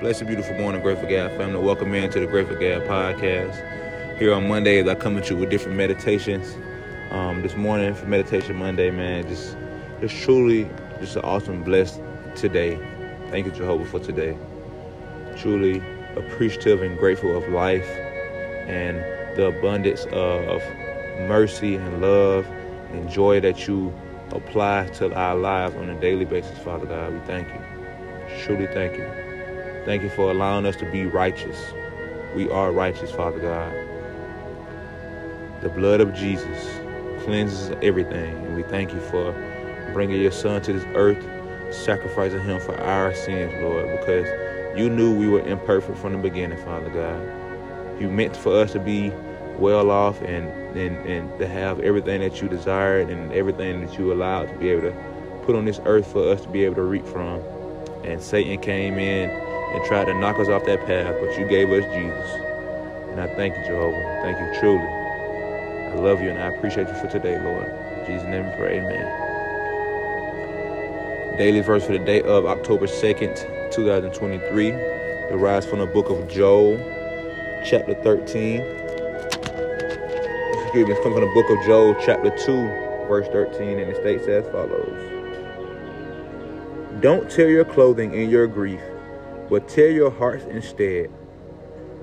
Blessed, beautiful morning, Grateful Gab family. Welcome in to the Grateful Gab podcast. Here on Mondays, I come at you with different meditations. Um, this morning for Meditation Monday, man, just, just truly, just an awesome, blessed today. Thank you, Jehovah, for today. Truly appreciative and grateful of life and the abundance of mercy and love and joy that you apply to our lives on a daily basis, Father God. We thank you. Truly thank you. Thank you for allowing us to be righteous. We are righteous, Father God. The blood of Jesus cleanses everything. And we thank you for bringing your son to this earth, sacrificing him for our sins, Lord, because you knew we were imperfect from the beginning, Father God. You meant for us to be well off and, and, and to have everything that you desired and everything that you allowed to be able to put on this earth for us to be able to reap from. And Satan came in and tried to knock us off that path, but you gave us Jesus. And I thank you, Jehovah. Thank you truly. I love you and I appreciate you for today, Lord. In Jesus' name we pray, amen. Daily verse for the day of October 2nd, 2023, derives from the book of Joel, chapter 13. Excuse me, it's coming from the book of Joel, chapter 2, verse 13, and it states as follows. Don't tear your clothing in your grief, but tear your hearts instead.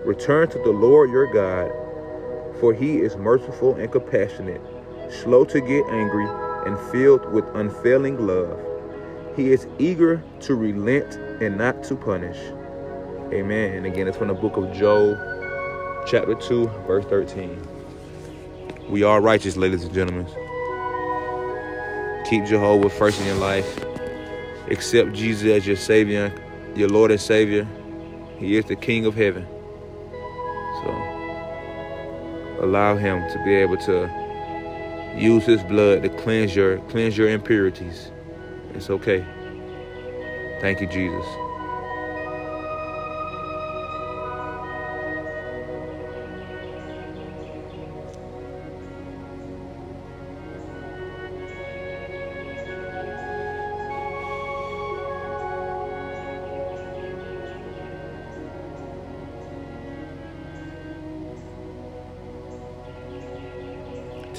Return to the Lord your God, for he is merciful and compassionate, slow to get angry, and filled with unfailing love. He is eager to relent and not to punish. Amen. And again, it's from the book of Joel, chapter 2, verse 13. We are righteous, ladies and gentlemen. Keep Jehovah first in your life. Accept Jesus as your Savior, your Lord and Savior. He is the King of heaven. So allow him to be able to use his blood to cleanse your cleanse your impurities. It's okay. Thank you, Jesus.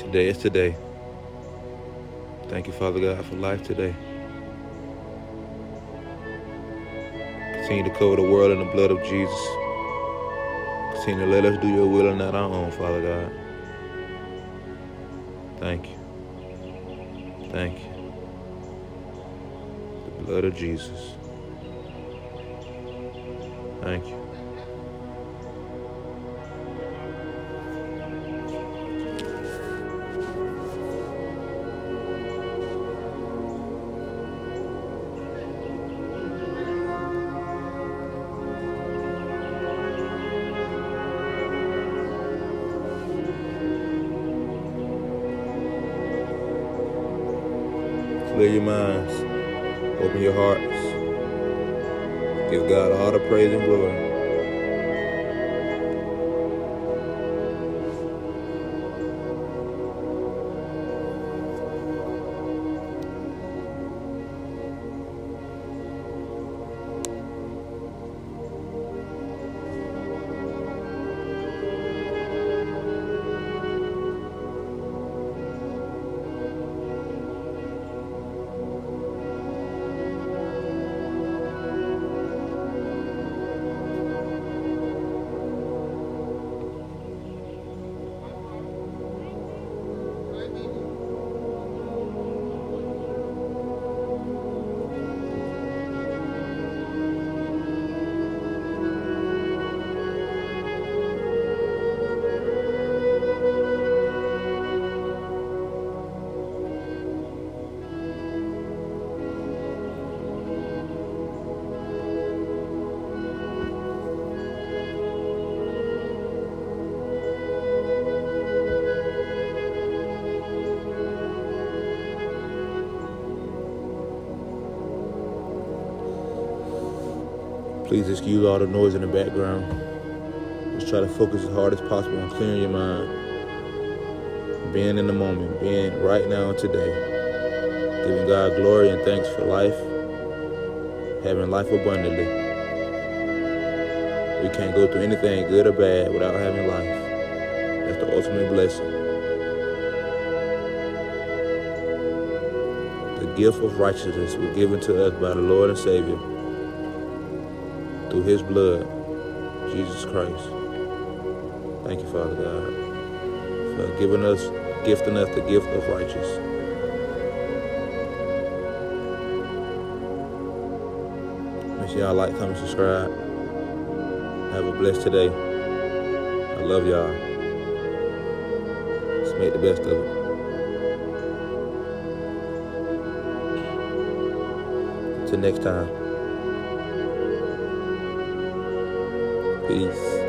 Today is today. Thank you, Father God, for life today. Continue to cover the world in the blood of Jesus. Continue to let us do your will and not our own, Father God. Thank you. Thank you. The blood of Jesus. Thank you. Clear your minds. Open your hearts. Give God all the praise and glory. Please excuse all the noise in the background. Just try to focus as hard as possible on clearing your mind. Being in the moment, being right now and today. Giving God glory and thanks for life. Having life abundantly. We can't go through anything good or bad without having life. That's the ultimate blessing. The gift of righteousness was given to us by the Lord and Savior through his blood, Jesus Christ. Thank you, Father God, for giving us, gifting us the gift of righteousness. Make sure y'all like, comment, subscribe. Have a blessed today. I love y'all. Let's make the best of it. Till next time. Peace.